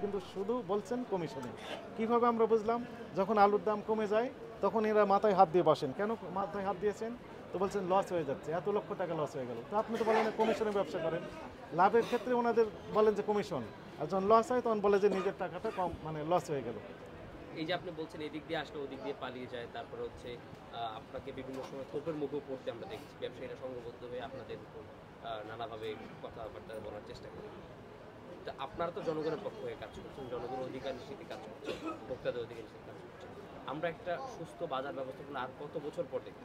কিন্তু শুধু বলছেন কমিশনে। কীভাবে আমরা বুঝলাম, যখন আলুর দাম কমে যায়, তখন এরা মাথায় হাত দিয়ে বসেন। কেন মাথায় হাত দিয়েছেন? তো বলছেন লস হয়ে যাচ্ছে, এত লক্ষ টাকা লস হয়ে গেল। তো আপনি তো বলেন কমিশনে ব্যবসা করেন। লাভের ক্ষেত্রে ওনাদের বলেন যে কমিশন। আর যখন লস হয়, তখন বলে যে নিজের টাকাটা কম মানে লস হয়ে গেল। এই যে আপনি বলছেন, এদিক দিয়ে আসলে ওদিক দিয়ে পালিয়ে যায়, তারপরে হচ্ছে আপনাকে বিভিন্ন সময় তোপের মুখেও পড়তে আমরা দেখেছি। ব্যবসায়ীরা সংঘবদ্ধ হয়ে আপনাদের নানাভাবে কথাবার্তা বলার চেষ্টা করে। তা আপনারা তো জনগণের পক্ষ হয়ে কাজ করছেন, জনগণের অধিকার নিশ্চিতে কাজ করছেন, ভোক্তাদের অধিকার নিশ্চিতে কাজ করছেন। আমরা একটা সুস্থ বাজার ব্যবস্থাপনা আর কত বছর পর দেখব?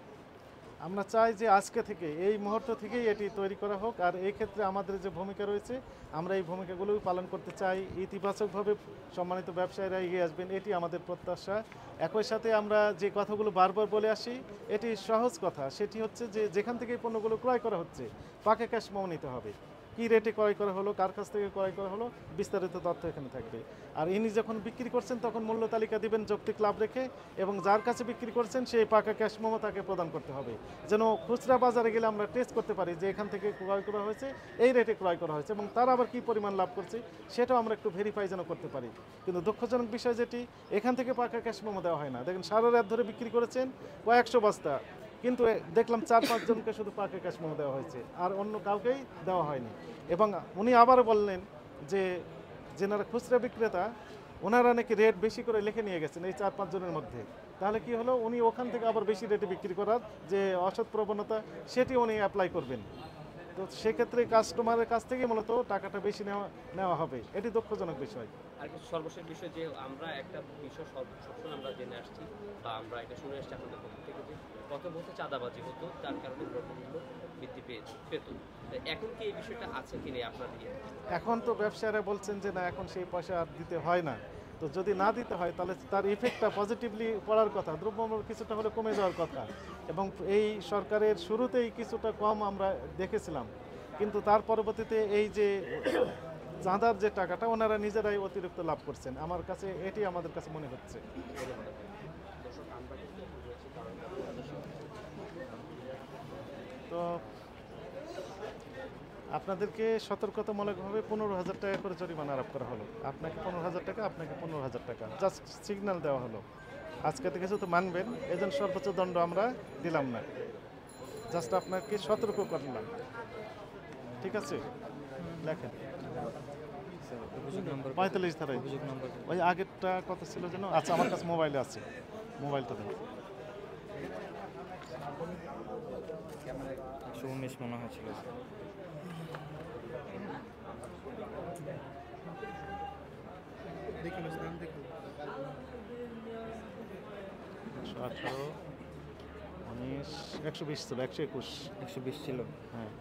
আমরা চাই যে আজকে থেকে, এই মুহূর্ত থেকেই এটি তৈরি করা হোক, আর এই ক্ষেত্রে আমাদের যে ভূমিকা রয়েছে, আমরা এই ভূমিকাগুলোই পালন করতে চাই। ইতিবাচকভাবে সম্মানিত ব্যবসায়ীরা এগিয়ে আসবেন, এটি আমাদের প্রত্যাশা। একই সাথে আমরা যে কথাগুলো বারবার বলে আসি, এটি সহজ কথা। সেটি হচ্ছে যে যেখান থেকে পণ্যগুলো ক্রয় করা হচ্ছে, পাকে ক্যাশ মাও নিতে হবে। কী রেটে ক্রয় করা হলো, কার কাছ থেকে ক্রয় করা হলো, বিস্তারিত তথ্য এখানে থাকবে। আর ইনি যখন বিক্রি করছেন, তখন মূল্য তালিকা দিবেন যৌক্তিক লাভ রেখে এবং যার কাছে বিক্রি করছেন সেই পাকা ক্যাশ মোমো তাকে প্রদান করতে হবে। যেন খুচরা বাজারে গেলে আমরা টেস্ট করতে পারি যে এখান থেকে ক্রয় করা হয়েছে, এই রেটে ক্রয় করা হয়েছে এবং তার আবার কী পরিমাণ লাভ করছে, সেটাও আমরা একটু ভেরিফাই যেন করতে পারি। কিন্তু দুঃখজনক বিষয় যেটি, এখান থেকে পাকা ক্যাশ মোমো দেওয়া হয় না। দেখেন সারা রাত ধরে বিক্রি করেছেন কয়েকশো বস্তা। কিন্তু দেখলাম চার পাঁচজনকে শুধু পাকে কাশ্মীর দেওয়া হয়েছে। আর অন্য কাউকেই দেওয়া হয়নি। এবং উনি আবার বললেন যে, যেনারা খুচরা বিক্রেতা, ওনারা নাকি রেট বেশি করে লিখে নিয়ে গেছেন এই চার পাঁচজনের মধ্যে। তাহলে কি হলো? উনি ওখান থেকে আবার বেশি রেটে বিক্রি করার যে অসৎ প্রবণতা, সেটি উনি অ্যাপ্লাই করবেন। তো সেক্ষেত্রে কাস্টমারের কাছ থেকে মূলত টাকাটা বেশি নেওয়া নেওয়া হবে। এটি দুঃখজনক বিষয়। আর কিছু সর্বশেষ বিষয় যে আমরা একটা বিষয় সব- সবসময় আমরা জেনে আসছি বা আমরা এটা শুনে আসছি আপনাদের পক্ষ থেকে যে কত বছর চাঁদাবাজি হতো তার কারণে দ্রব্যমূল্য বৃদ্ধি পেয়ে পেত। এখন কি এই বিষয়টা আছে কি নেই আপনার এখন তো ব্যবসায়ীরা বলছেন যে না এখন সেই পয়সা আর দিতে হয় না। তো যদি না দিতে হয়, তাহলে তার ইফেক্টটা পজিটিভলি পড়ার কথা। দ্রব্যমূল্য কিছুটা হলে কমে যাওয়ার কথা। এবং এই সরকারের শুরুতেই কিছুটা কম আমরা দেখেছিলাম। কিন্তু তার পরবর্তীতে এই যে চাঁদার যে টাকাটা, ওনারা নিজেরাই অতিরিক্ত লাভ করছেন। আমার কাছে এটি আমাদের কাছে মনে হচ্ছে ধন্যবাদ দর্শক আমরা কিন্তু রয়েছি কারণ তো আপনাদেরকে সতর্কতামূলকভাবে পনেরো হাজার টাকা করে জরিমানা আরোপ করা হলো। আপনাকে পনেরো হাজার টাকা, আপনাকে পনেরো হাজার টাকা। জাস্ট সিগন্যাল দেওয়া হলো। আজকে থেকে শুধু মানবেন এজন সর্বোচ্চ দণ্ড আমরা দিলাম না। জাস্ট আপনাকে সতর্ক করলাম। ঠিক আছে? লেখেন পঁয়তাল্লিশ ধারায়। ওই আগেরটা কত ছিল যেন? আচ্ছা আমার কাছে মোবাইলে আছে। মোবাইলটা একশো উনিশ মনে হয়েছিল একশো আঠারো উনিশ একশো বিশ ছিল একশো একুশ। একশো বিশ ছিল। হ্যাঁ।